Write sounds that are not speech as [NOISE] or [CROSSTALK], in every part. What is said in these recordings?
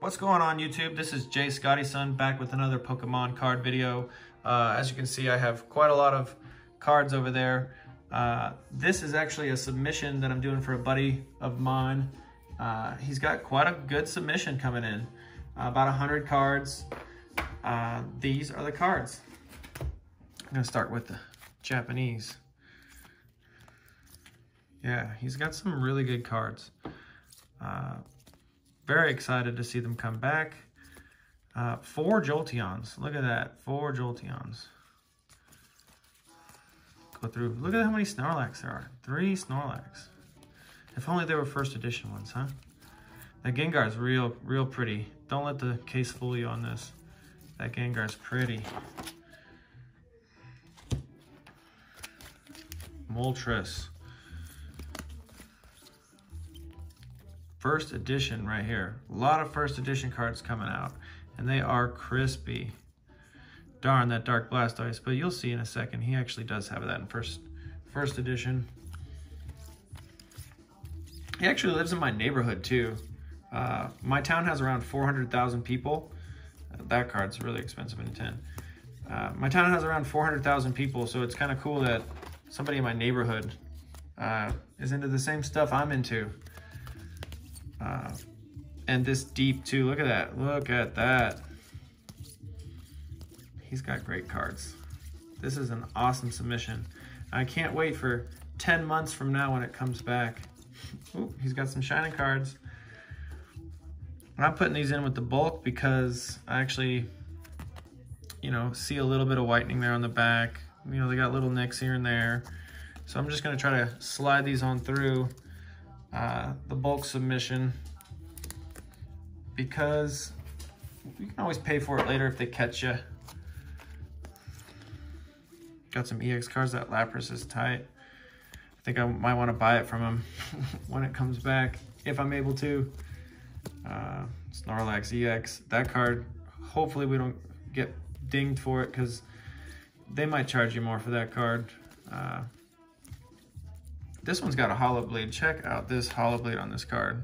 What's going on YouTube? This is Jay Scotty Son back with another Pokemon card video. Uh, as you can see, I have quite a lot of cards over there. Uh, this is actually a submission that I'm doing for a buddy of mine. Uh, he's got quite a good submission coming in. Uh, about 100 cards. Uh, these are the cards. I'm gonna start with the Japanese. Yeah, he's got some really good cards. Very excited to see them come back. Uh, four Jolteons. Look at that. Four Jolteons. Go through. Look at how many Snorlax there are. Three Snorlax. If only they were first edition ones, huh? That Gengar's real, real pretty. Don't let the case fool you on this. That Gengar's pretty. Moltres. First edition right here. A lot of first edition cards coming out, and they are crispy. Darn, that Dark Blastoise, but you'll see in a second. He actually does have that in first, first edition. He actually lives in my neighborhood too. Uh, my town has around 400,000 people. Uh, that card's really expensive in 10. Uh, my town has around 400,000 people, so it's kind of cool that somebody in my neighborhood uh, is into the same stuff I'm into. Uh, and this deep too, look at that, look at that. He's got great cards. This is an awesome submission. I can't wait for 10 months from now when it comes back. Ooh, he's got some shining cards. I'm putting these in with the bulk because I actually, you know, see a little bit of whitening there on the back. You know, they got little nicks here and there. So I'm just gonna try to slide these on through uh, the bulk submission because you can always pay for it later if they catch you. Got some EX cards. That Lapras is tight. I think I might want to buy it from him [LAUGHS] when it comes back, if I'm able to. Uh, Snorlax EX. That card, hopefully we don't get dinged for it because they might charge you more for that card. Uh, this one's got a holo bleed. Check out this holo bleed on this card.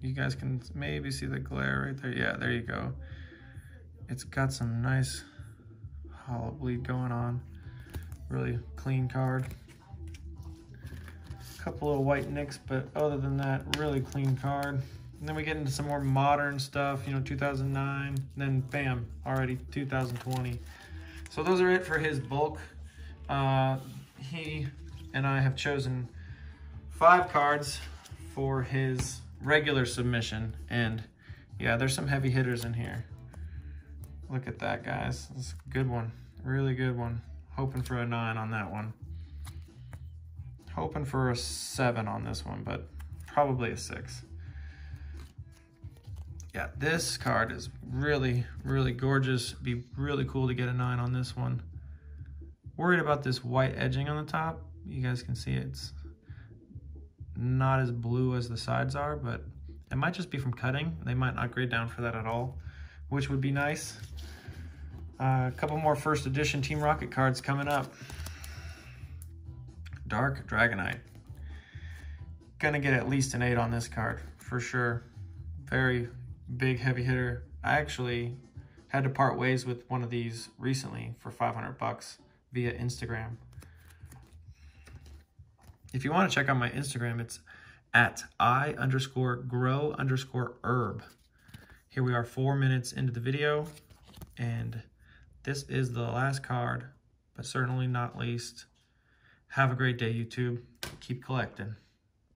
You guys can maybe see the glare right there. Yeah, there you go. It's got some nice holo bleed going on. Really clean card. A couple of white nicks, but other than that, really clean card. And then we get into some more modern stuff, you know, 2009, then bam, already 2020. So those are it for his bulk. Uh, he and I have chosen five cards for his regular submission. And yeah, there's some heavy hitters in here. Look at that, guys. It's a good one. Really good one. Hoping for a nine on that one. Hoping for a seven on this one, but probably a six. Yeah, this card is really, really gorgeous. Be really cool to get a nine on this one. Worried about this white edging on the top you guys can see it's not as blue as the sides are, but it might just be from cutting. They might not grade down for that at all, which would be nice. Uh, a couple more first edition Team Rocket cards coming up. Dark Dragonite. Gonna get at least an eight on this card, for sure. Very big heavy hitter. I actually had to part ways with one of these recently for 500 bucks via Instagram. If you want to check out my Instagram, it's at I underscore grow underscore herb. Here we are four minutes into the video, and this is the last card, but certainly not least. Have a great day, YouTube. Keep collecting.